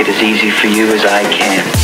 it as easy for you as I can.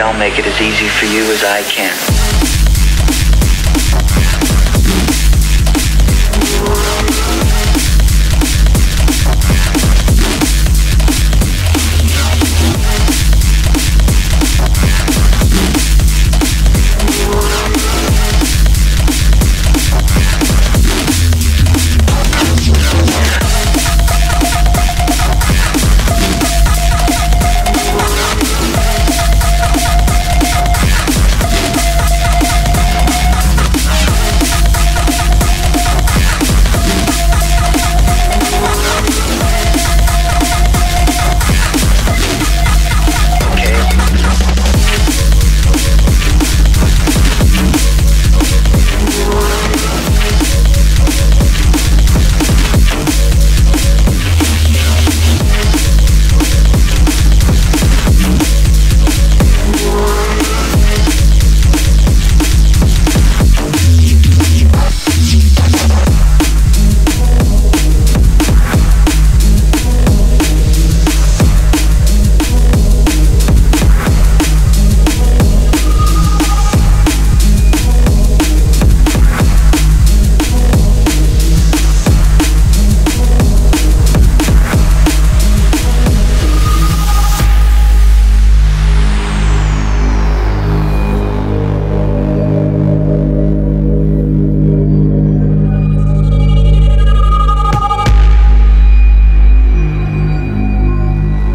I'll make it as easy for you as I can.